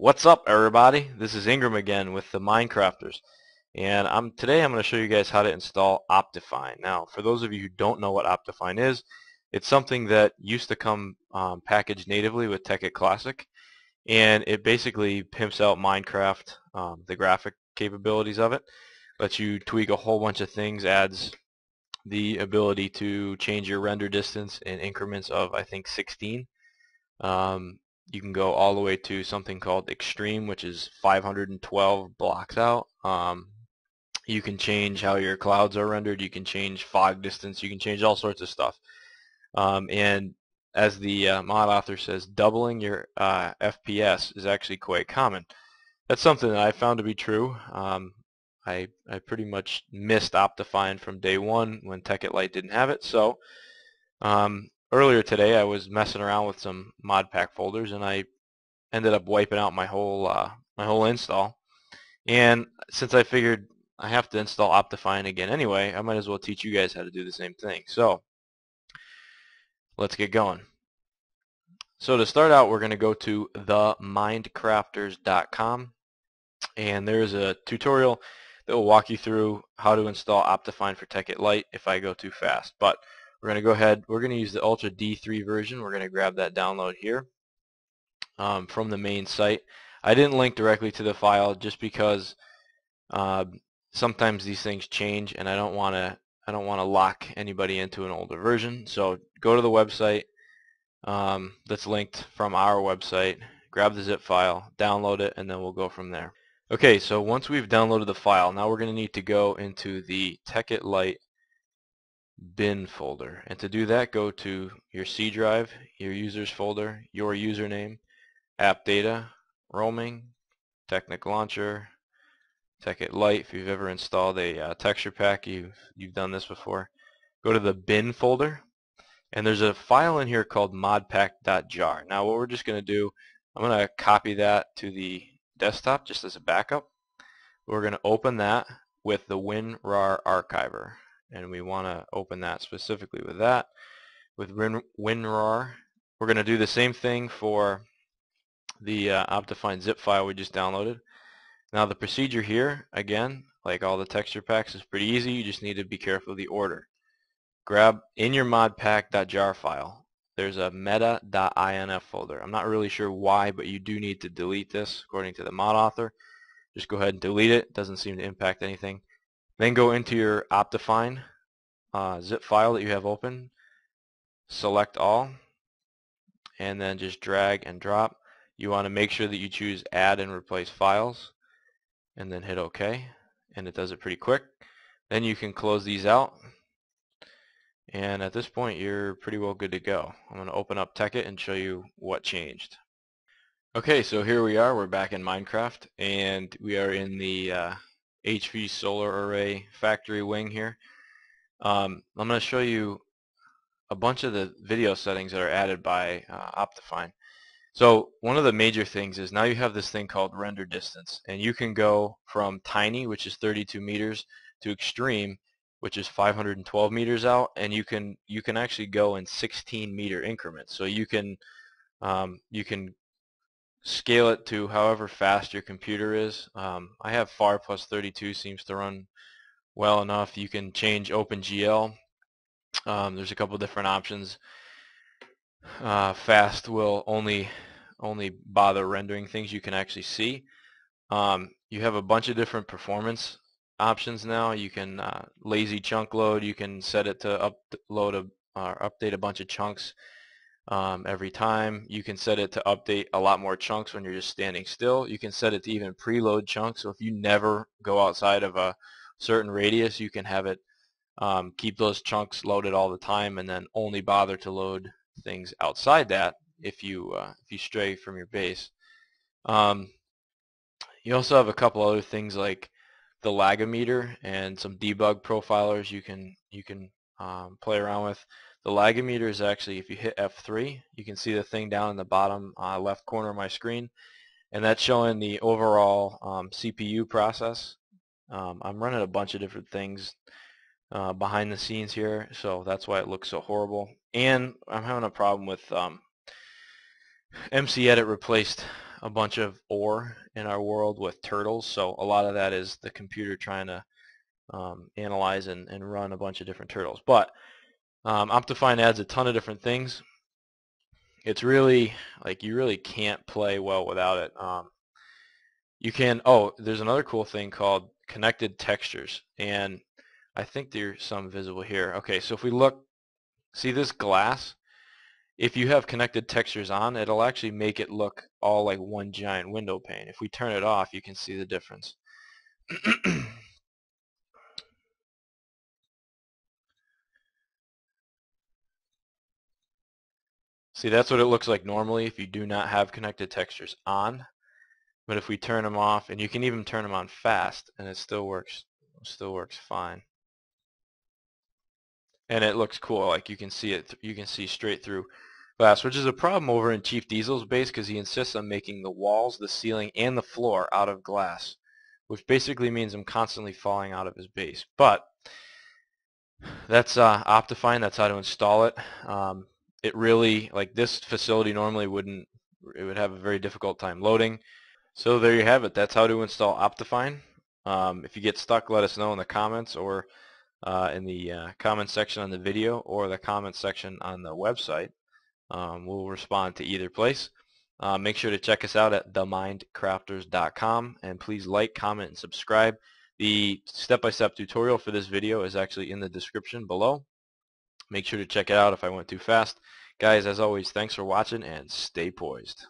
What's up everybody? This is Ingrimmm again with the MindCrafters and I'm today I'm going to show you guys how to install Optifine. Now for those of you who don't know what Optifine is, it's something that used to come um, packaged natively with Tekkit Classic and it basically pimps out Minecraft, um, the graphic capabilities of it, lets you tweak a whole bunch of things, adds the ability to change your render distance in increments of I think 16 um, you can go all the way to something called extreme which is 512 blocks out. Um, you can change how your clouds are rendered. You can change fog distance. You can change all sorts of stuff. Um, and as the uh, mod author says doubling your uh, FPS is actually quite common. That's something that I found to be true. Um, I, I pretty much missed Optifine from day one when Tekkit Lite didn't have it. So um, earlier today I was messing around with some mod pack folders and I ended up wiping out my whole uh, my whole install. And since I figured I have to install Optifine again anyway I might as well teach you guys how to do the same thing. So let's get going. So to start out we're going to go to themindcrafters.com and there's a tutorial that will walk you through how to install Optifine for Tekkit Lite if I go too fast. But we're going to go ahead, we're going to use the Ultra D3 version. We're going to grab that download here um, from the main site. I didn't link directly to the file just because uh, sometimes these things change and I don't want to I don't want to lock anybody into an older version. So go to the website um, that's linked from our website, grab the zip file, download it, and then we'll go from there. Okay, so once we've downloaded the file, now we're going to need to go into the Tekkit Lite bin folder. And to do that, go to your C drive, your users folder, your username, app data, roaming, Technic Launcher, Tekkit Lite. If you've ever installed a uh, texture pack, you've, you've done this before. Go to the bin folder, and there's a file in here called modpack.jar. Now what we're just going to do, I'm going to copy that to the desktop just as a backup. We're going to open that with the WinRAR archiver and we want to open that specifically with that. With WinRAR, we're going to do the same thing for the uh, Optifine zip file we just downloaded. Now the procedure here, again, like all the texture packs, is pretty easy. You just need to be careful of the order. Grab in your modpack.jar file, there's a meta.inf folder. I'm not really sure why, but you do need to delete this according to the mod author. Just go ahead and delete it. it doesn't seem to impact anything. Then go into your Optifine uh, zip file that you have open, select all, and then just drag and drop. You want to make sure that you choose add and replace files and then hit OK and it does it pretty quick. Then you can close these out and at this point you're pretty well good to go. I'm going to open up Tekkit and show you what changed. Okay, so here we are. We're back in Minecraft and we are in the uh, HV solar array factory wing here. Um, I'm going to show you a bunch of the video settings that are added by uh, Optifine. So one of the major things is now you have this thing called render distance and you can go from tiny which is 32 meters to extreme which is 512 meters out and you can you can actually go in 16 meter increments so you can um, you can scale it to however fast your computer is. Um, I have FAR plus 32 seems to run well enough. You can change OpenGL. Um, there's a couple different options. Uh, fast will only only bother rendering things you can actually see. Um, you have a bunch of different performance options now. You can uh, lazy chunk load. You can set it to upload a update a bunch of chunks um, every time. You can set it to update a lot more chunks when you're just standing still. You can set it to even preload chunks. So if you never go outside of a certain radius, you can have it um, keep those chunks loaded all the time and then only bother to load things outside that if you uh, if you stray from your base. Um, you also have a couple other things like the lagometer and some debug profilers you can you can um, play around with. The lagometer is actually, if you hit F3, you can see the thing down in the bottom uh, left corner of my screen, and that's showing the overall um, CPU process. Um, I'm running a bunch of different things uh, behind the scenes here, so that's why it looks so horrible. And I'm having a problem with um, MC Edit replaced a bunch of ore in our world with turtles, so a lot of that is the computer trying to um, analyze and, and run a bunch of different turtles. But um, Optifine adds a ton of different things. It's really, like, you really can't play well without it. Um, you can, oh, there's another cool thing called connected textures, and I think there's some visible here. Okay, so if we look, see this glass? If you have connected textures on, it'll actually make it look all like one giant window pane. If we turn it off, you can see the difference. See, that's what it looks like normally if you do not have connected textures on. But if we turn them off, and you can even turn them on fast, and it still works, still works fine. And it looks cool, like you can see it, you can see straight through glass, which is a problem over in Chief Diesel's base because he insists on making the walls, the ceiling, and the floor out of glass, which basically means I'm constantly falling out of his base. But that's uh, Optifine. That's how to install it. Um, it really like this facility normally wouldn't it would have a very difficult time loading. So there you have it. That's how to install Optifine. Um, if you get stuck let us know in the comments or uh, in the uh, comment section on the video or the comment section on the website. Um, we'll respond to either place. Uh, make sure to check us out at themindcrafters.com and please like comment and subscribe. The step-by-step -step tutorial for this video is actually in the description below Make sure to check it out if I went too fast. Guys, as always, thanks for watching and stay poised.